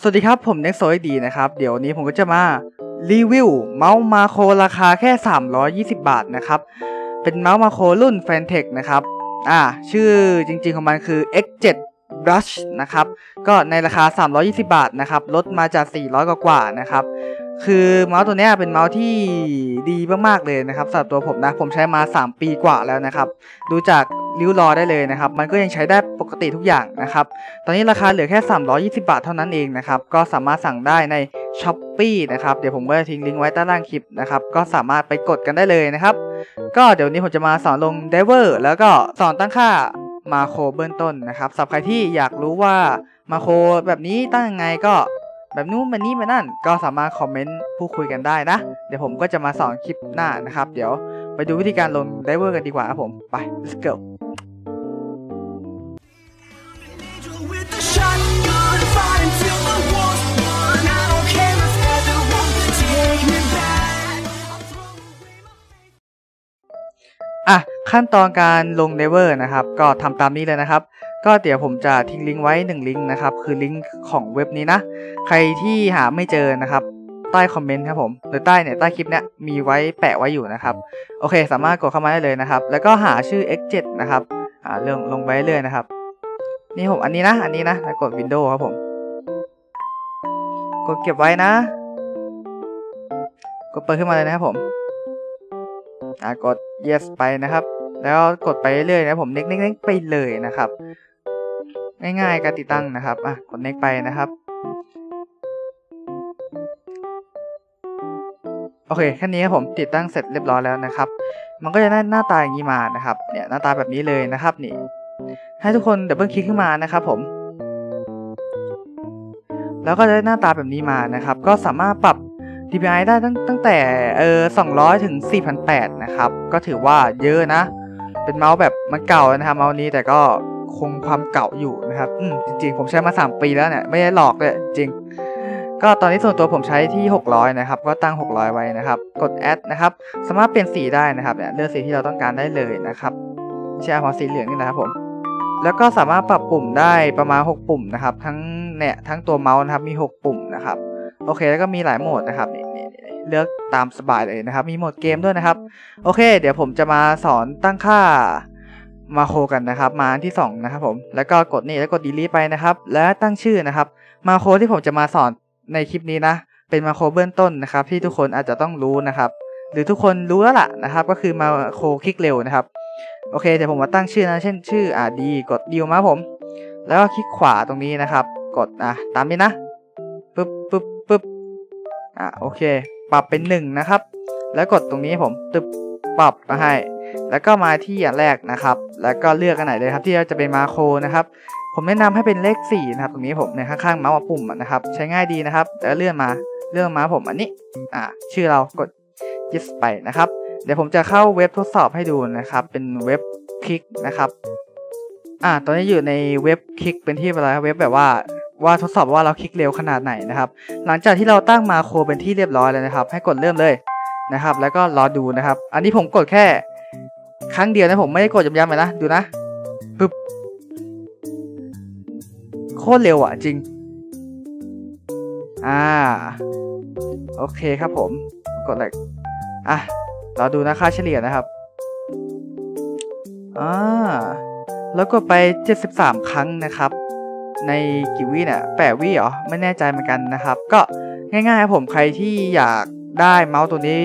สวัสดีครับ ผมเน็กโซดีนะครับ เดี๋ยวนี้ผมก็จะมารีวิวเมาส์มาโครราคาแค่ 320 บาทนะครับ เป็นเมาส์มาโครรุ่น Fantech นะครับ อ่า ชื่อจริงๆของมันคือ X7 Blast นะครับ ก็ในราคา 320 บาทนะครับ ลดมาจาก 400 กว่าๆนะครับ คือเมาส์ตัวนี้เป็นเมาส์ที่ดีมากๆเลยนะครับสำหรับตัวผมนะผมใช้มา 3 ปีกว่าแล้วนะครับดูจากริ้วรอยได้เลยนะครับ มันก็ยังใช้ได้ปกติทุกอย่างนะครับ ตอนนี้ราคาเหลือแค่ 320 บาทเท่านั้นเองนะครับ ก็สามารถสั่งได้ใน Shopee นะครับ เดี๋ยวผมก็จะทิ้งลิงก์ไว้ใต้ล่างคลิปนะครับ ก็สามารถไปกดกันได้เลยนะครับ ก็เดี๋ยวนี้ผมจะมาสอนลง d ดเวอร์แล้วก็สอนตั้งค่ามาโครเบื้องต้นนะครับสำหรับใครที่อยากรู้ว่ามาโครแบบนี้ตั้งยังไงก็ แบบนู้นแบบนี้แบบนั่น ก็สามารถคอมเมนต์พูดคุยกันได้นะ เดี๋ยวผมก็จะมาสอนคลิปหน้านะครับ เดี๋ยวไปดูวิธีการลง driver กันดีกว่าครับผม ไป let's go ขั้นตอนการลง d ดเวอร์นะครับ ก็ทำตามนี้เลยนะครับ ก็เดี๋ยวผมจะทิ้งลิงก์ไว้ 1 ลิงก์นะครับ คือลิงก์ของเว็บนี้นะ ใครที่หาไม่เจอนะครับ ใต้คอมเมนต์ครับผม หรือใต้เนี่ยใต้คลิปเนี้ยมีไว้แปะไว้อยู่นะครับ โอเค สามารถกดเข้ามาได้เลยนะครับ แล้วก็หาชื่อ X7 นะครับ อ่าเรื่องลงไว้เรื่อยนะครับ นี่ผมอันนี้นะ อันนี้นะ แล้วกด Windows ครับผม กดเก็บไว้นะ กดเปิดขึ้นมาเลยนะครับผม อ่ากด yes ไปนะครับ แล้วกดไปเรื่อยๆนะผมเน็กเน็กเน็กไปเลยนะครับ ง่ายๆการติดตั้งนะครับอะกดเน็กไปนะครับโอเคแค่นี้ครับผมติดตั้งเสร็จเรียบร้อยแล้วนะครับ มันก็จะได้หน้าตาอย่างนี้มานะครับเนี่ยหน้าตาแบบนี้เลยนะครับนี่ ให้ทุกคนดับเบิลคลิกขึ้นมานะครับผม แล้วก็จะได้หน้าตาแบบนี้มานะครับ ก็สามารถปรับ DPI ได้ตั้งตั้งแต่เออ200 ถึง 4,800 นะครับ ก็ถือว่าเยอะนะ เป็นเมาส์แบบมันเก่านะครับเมาส์นี้แต่ก็คงความเก่าอยู่นะครับอืมจริงๆ ผมใช้มา 3 ปีแล้วเนี่ยไม่ได้หลอกเลยจริง ก็ตอนนี้ส่วนตัวผมใช้ที่ 600 นะครับ ก็ตั้ง 600 ไว้นะครับ กด add นะครับ สามารถเปลี่ยนสีได้นะครับเนี่ยเลือกสีที่เราต้องการได้เลยนะครับใช่พอสีเหลืองนี่นะครับผมแล้วก็สามารถปรับปุ่มได้ประมาณ 6 ปุ่มนะครับ ทั้งเนี่ยทั้งตัวเมาส์นะครับมี 6 ปุ่มนะครับ โอเคแล้วก็มีหลายโหมดนะครับนี่นี่นี่ เลือกตามสบายเลยนะครับ มีโหมดเกมด้วยนะครับ โอเค เดี๋ยวผมจะมาสอนตั้งค่ามาโคกันนะครับ มาที่ 2 นะครับผม แล้วก็กดนี่แล้วกด delete ไปนะครับ แล้วตั้งชื่อนะครับ มาโคที่ผมจะมาสอนในคลิปนี้นะ เป็นมาโคเบื้องต้นนะครับ ที่ทุกคนอาจจะต้องรู้นะครับ หรือทุกคนรู้แล้วล่ะนะครับ ก็คือมาโคคลิกเร็วนะครับ โอเค เดี๋ยวผมมาตั้งชื่อนะ เช่นชื่ออ่าดีกดดีลมาผม แล้วก็คลิกขวาตรงนี้นะครับ กดอะตามนี้นะปึ๊บปึ๊บปึ๊บอะโอเค ปรับเป็นหนึ่งนะครับ แล้วกดตรงนี้ผมตึบปรับมาให้ แล้วก็มาที่อันแรกนะครับ แล้วก็เลือกอันไหนเลยครับที่จะเป็นมาโครนะครับ ผมแนะนำให้เป็นเลข4นะครับตรงนี้ผมในข้างๆเมาส์ปุ่มนะครับ ใช้ง่ายดีนะครับแล้วเลื่อนมาเลื่อนมาผมอันนี้อ่าชื่อเรากด yes ไปนะครับ เดี๋ยวผมจะเข้าเว็บทดสอบให้ดูนะครับ เป็นเว็บคลิกนะครับอ่าตอนนี้อยู่ในเว็บคลิกเป็นที่เวลาเว็บแบบว่า ว่าทดสอบว่าเราคลิกเร็วขนาดไหนนะครับ หลังจากที่เราตั้งมาโครเป็นที่เรียบร้อยแล้วนะครับ ให้กดเริ่มเลยนะครับ แล้วก็รอดูนะครับ อันนี้ผมกดแค่ ครั้งเดียวนะผมไม่ได้กดย้ำๆเลยนะดูนะปึ๊บโคตรเร็วอะจริง อ่า โอเคครับผม กดเลยอะเราดูนะค่าเฉลี่ยนะครับ อ่า แล้วกดไป 73 ครั้งนะครับ ในกี่วิเนี่ยแปดวิเหรอ ไม่แน่ใจเหมือนกันนะครับ ก็ง่ายๆครับผมใครที่อยากได้เมาส์ตัวนี้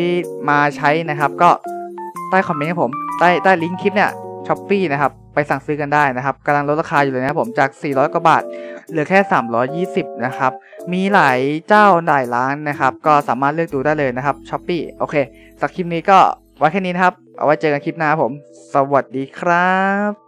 มาใช้นะครับ ก็ใต้คอมเมนต์ครับผมใต้ใต้ลิงก์คลิปเนี่ย Shopee นะครับ ไปสั่งซื้อกันได้นะครับกำลังลดราคาอยู่เลยนะครับผมจาก 400 กว่าบาท เหลือแค่ 320 นะครับ มีหลายเจ้าหลายร้านนะครับ ก็สามารถเลือกดูได้เลยนะครับ Shopee โอเคสำหรับคลิปนี้ก็ไว้แค่นี้นะครับ เอาไว้เจอกันคลิปหน้าครับผม สวัสดีครับ